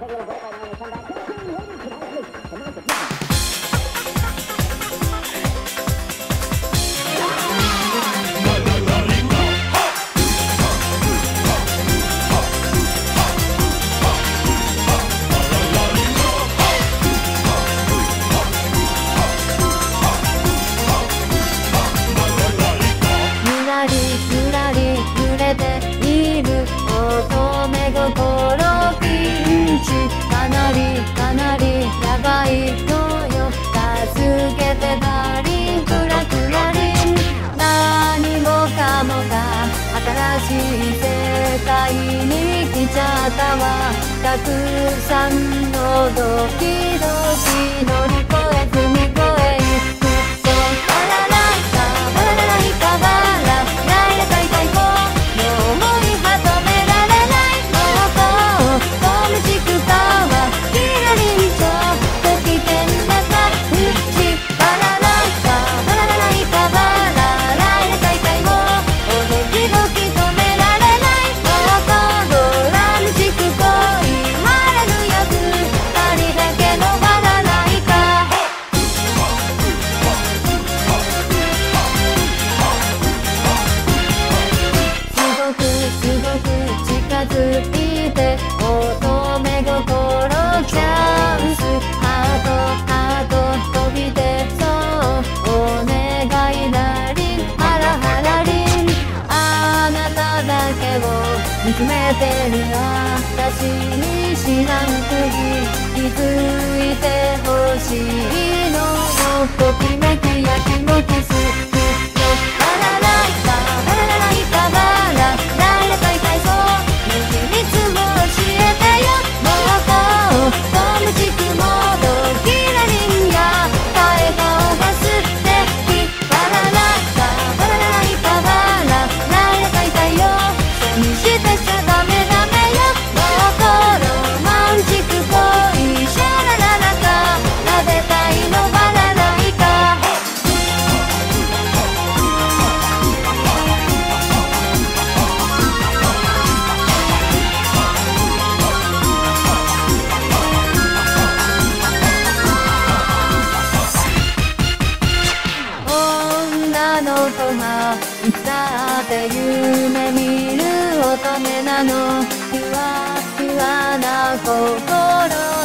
Gracias. はたくさんのドキドキ乗り越え積みけを見つめてる私に知らんくじ気づいてほしい。だって夢見る乙女なの。ふわふわな心。